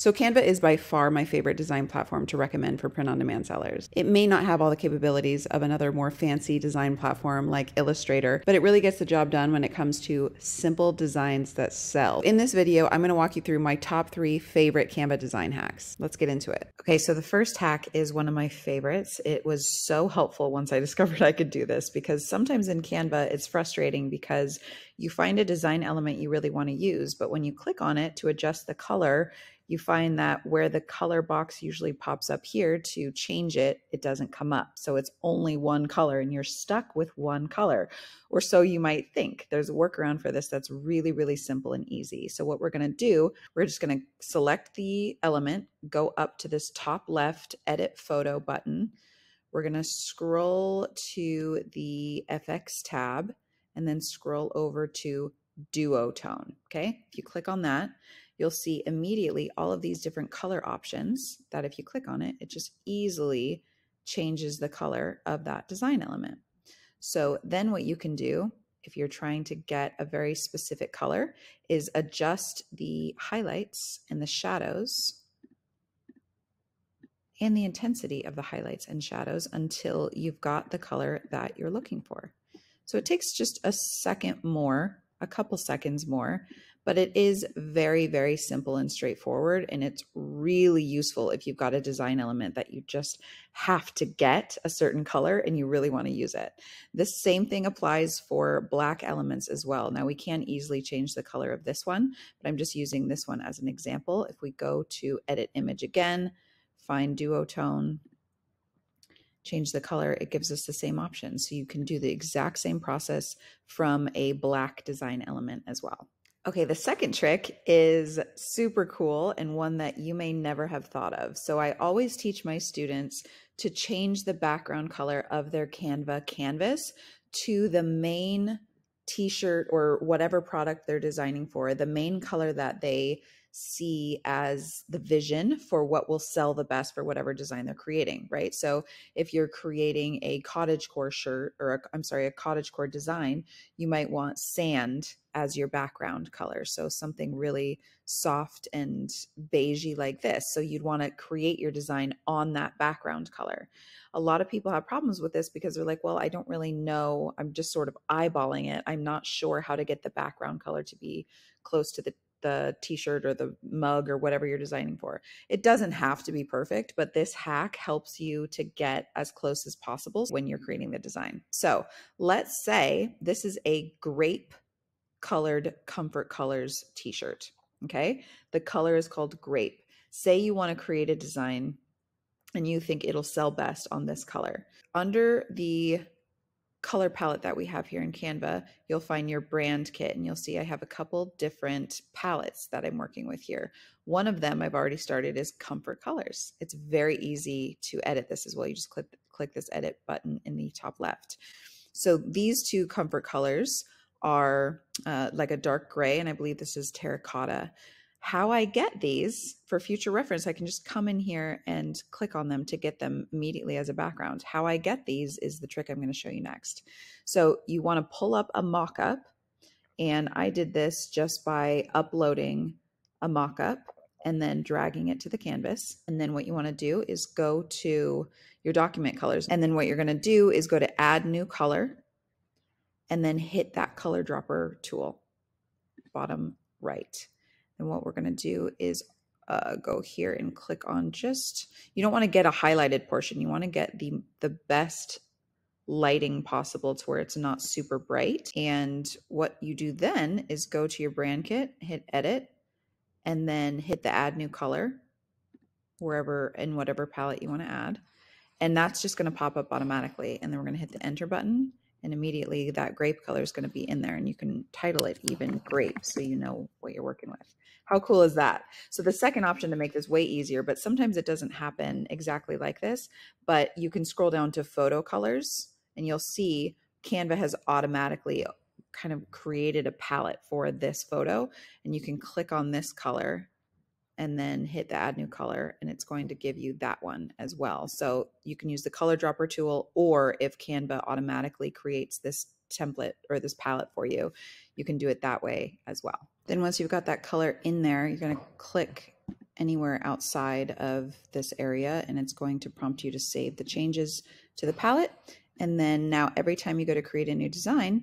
So Canva is by far my favorite design platform to recommend for print on demand sellers. It may not have all the capabilities of another more fancy design platform like Illustrator, but it really gets the job done when it comes to simple designs that sell. In this video, I'm going to walk you through my top three favorite Canva design hacks. Let's get into it. Okay, so the first hack is one of my favorites. It was so helpful once I discovered I could do this because sometimes in Canva it's frustrating because you find a design element you really want to use, but when you click on it to adjust the color, you find that where the color box usually pops up here to change it, it doesn't come up. So it's only one color and you're stuck with one color. Or so you might think. There's a workaround for this that's really, really simple and easy. So what we're to do, we're just to select the element, go up to this top left edit photo button. We're to scroll to the FX tab and then scroll over to duotone. Okay. If you click on that, you'll see immediately all of these different color options that if you click on it, it just easily changes the color of that design element. So then what you can do if you're trying to get a very specific color is adjust the highlights and the shadows and the intensity of the highlights and shadows until you've got the color that you're looking for. So it takes just a second more, a couple seconds more but it is very, very simple and straightforward. And it's really useful if you've got a design element that you just have to get a certain color and you really want to use it. The same thing applies for black elements as well. Now we can easily change the color of this one, but I'm just using this one as an example. If we go to edit image again, find duotone, change the color, it gives us the same option. So you can do the exact same process from a black design element as well. Okay, the second trick is super cool and one that you may never have thought of. So I always teach my students to change the background color of their Canva canvas to the main t-shirt or whatever product they're designing for, the main color that they see as the vision for what will sell the best for whatever design they're creating, right? So if you're creating a cottage core shirt or i am sorry, a cottage core design, you might want sand as your background color. So something really soft and beigey like this. So you'd want to create your design on that background color. A lot of people have problems with this because they're like, well, I don't really know. I'm just sort of eyeballing it. I'm not sure how to get the background color to be close to the the t-shirt or the mug or whatever you're designing for. It doesn't have to be perfect, but this hack helps you to get as close as possible when you're creating the design. So, let's say this is a grape colored comfort colors t-shirt, okay? The color is called grape. Say you want to create a design and you think it'll sell best on this color. Under the color palette that we have here in Canva, you'll find your brand kit and you'll see I have a couple different palettes that I'm working with here. One of them I've already started is comfort colors. It's very easy to edit this as well. You just click, click this edit button in the top left. So these two comfort colors are uh, like a dark gray and I believe this is terracotta how I get these for future reference, I can just come in here and click on them to get them immediately as a background. How I get these is the trick I'm going to show you next. So you want to pull up a mockup, and I did this just by uploading a mockup and then dragging it to the canvas. And then what you want to do is go to your document colors. And then what you're going to do is go to add new color and then hit that color dropper tool, bottom right. And what we're going to do is uh, go here and click on just, you don't want to get a highlighted portion. You want to get the, the best lighting possible to where it's not super bright. And what you do then is go to your brand kit, hit edit, and then hit the add new color wherever in whatever palette you want to add. And that's just going to pop up automatically. And then we're going to hit the enter button and immediately that grape color is going to be in there and you can title it even grape so you know what you're working with. How cool is that? So the second option to make this way easier, but sometimes it doesn't happen exactly like this, but you can scroll down to photo colors and you'll see Canva has automatically kind of created a palette for this photo and you can click on this color and then hit the add new color and it's going to give you that one as well. So you can use the color dropper tool or if Canva automatically creates this template or this palette for you, you can do it that way as well. Then once you've got that color in there, you're going to click anywhere outside of this area and it's going to prompt you to save the changes to the palette. And then now every time you go to create a new design,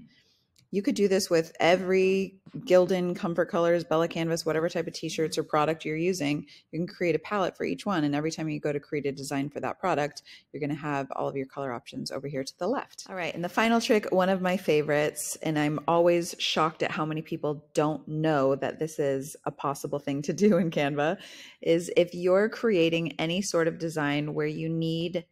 you could do this with every Gildan, Comfort Colors, Bella Canvas, whatever type of t-shirts or product you're using. You can create a palette for each one. And every time you go to create a design for that product, you're going to have all of your color options over here to the left. All right. And the final trick, one of my favorites, and I'm always shocked at how many people don't know that this is a possible thing to do in Canva, is if you're creating any sort of design where you need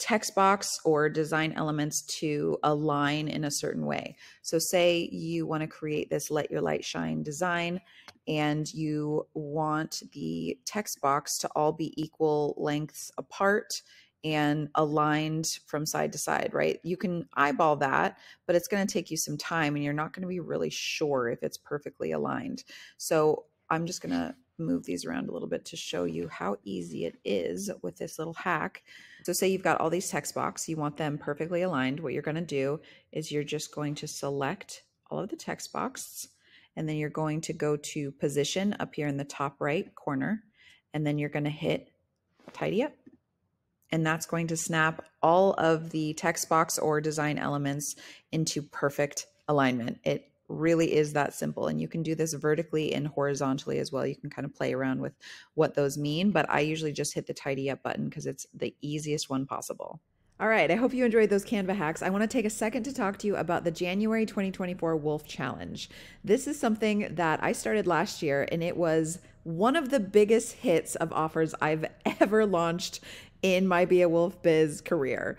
text box or design elements to align in a certain way. So, say you want to create this Let Your Light Shine design and you want the text box to all be equal lengths apart and aligned from side to side, right? You can eyeball that, but it's going to take you some time and you're not going to be really sure if it's perfectly aligned. So, I'm just going to move these around a little bit to show you how easy it is with this little hack. So say you've got all these text boxes, you want them perfectly aligned. What you're going to do is you're just going to select all of the text boxes and then you're going to go to position up here in the top right corner and then you're going to hit tidy up. And that's going to snap all of the text box or design elements into perfect alignment. It really is that simple. And you can do this vertically and horizontally as well. You can kind of play around with what those mean, but I usually just hit the tidy up button because it's the easiest one possible. All right, I hope you enjoyed those Canva hacks. I want to take a second to talk to you about the January 2024 Wolf Challenge. This is something that I started last year, and it was one of the biggest hits of offers I've ever launched in my Be a Wolf Biz career.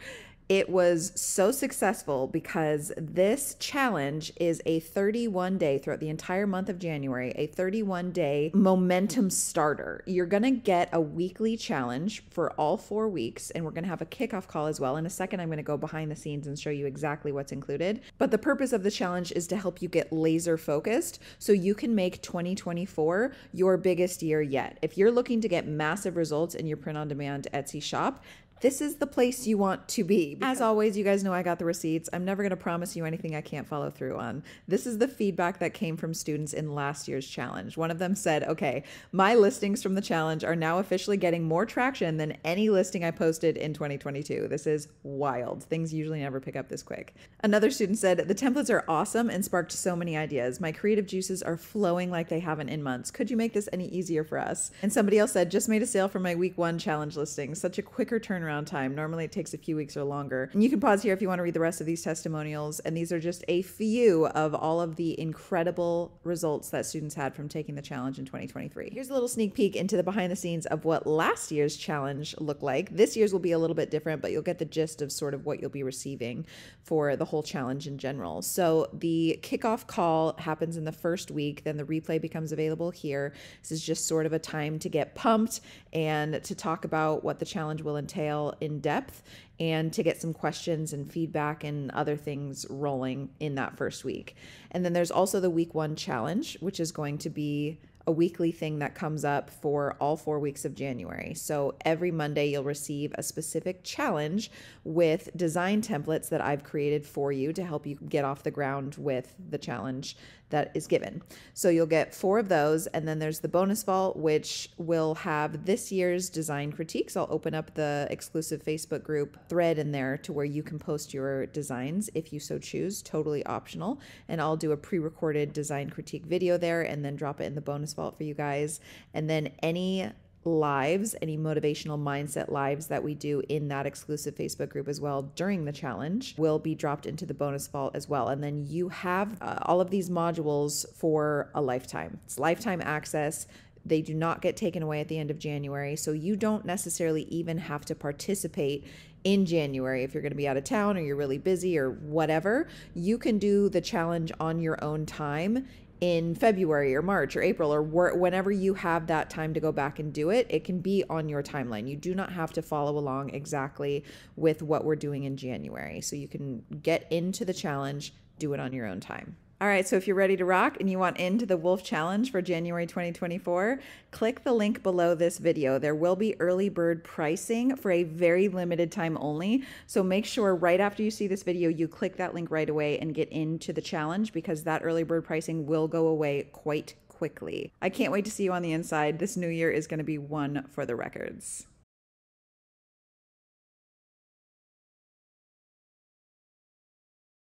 It was so successful because this challenge is a 31 day throughout the entire month of January, a 31 day momentum starter. You're going to get a weekly challenge for all four weeks, and we're going to have a kickoff call as well. In a second, I'm going to go behind the scenes and show you exactly what's included. But the purpose of the challenge is to help you get laser focused so you can make 2024 your biggest year yet. If you're looking to get massive results in your print on demand Etsy shop, this is the place you want to be. As always, you guys know I got the receipts. I'm never going to promise you anything I can't follow through on. This is the feedback that came from students in last year's challenge. One of them said, Okay, my listings from the challenge are now officially getting more traction than any listing I posted in 2022. This is wild. Things usually never pick up this quick. Another student said, The templates are awesome and sparked so many ideas. My creative juices are flowing like they haven't in months. Could you make this any easier for us? And somebody else said, Just made a sale for my week one challenge listing. Such a quicker turnaround time. Normally it takes a few weeks or longer. And you can pause here if you want to read the rest of these testimonials. And these are just a few of all of the incredible results that students had from taking the challenge in 2023. Here's a little sneak peek into the behind the scenes of what last year's challenge looked like. This year's will be a little bit different, but you'll get the gist of sort of what you'll be receiving for the whole challenge in general. So the kickoff call happens in the first week, then the replay becomes available here. This is just sort of a time to get pumped and to talk about what the challenge will entail in depth and to get some questions and feedback and other things rolling in that first week. And then there's also the week one challenge, which is going to be a weekly thing that comes up for all four weeks of January. So every Monday, you'll receive a specific challenge with design templates that I've created for you to help you get off the ground with the challenge that is given. So you'll get four of those. And then there's the bonus vault, which will have this year's design critiques. I'll open up the exclusive Facebook group thread in there to where you can post your designs if you so choose, totally optional. And I'll do a pre recorded design critique video there and then drop it in the bonus vault for you guys. And then any lives, any motivational mindset lives that we do in that exclusive Facebook group as well during the challenge will be dropped into the bonus vault as well. And then you have uh, all of these modules for a lifetime. It's lifetime access. They do not get taken away at the end of January. So you don't necessarily even have to participate in January if you're going to be out of town or you're really busy or whatever. You can do the challenge on your own time in February or March or April or whenever you have that time to go back and do it, it can be on your timeline. You do not have to follow along exactly with what we're doing in January. So you can get into the challenge, do it on your own time. All right, so if you're ready to rock and you want into the Wolf Challenge for January 2024, click the link below this video. There will be early bird pricing for a very limited time only. So make sure right after you see this video, you click that link right away and get into the challenge because that early bird pricing will go away quite quickly. I can't wait to see you on the inside. This new year is going to be one for the records.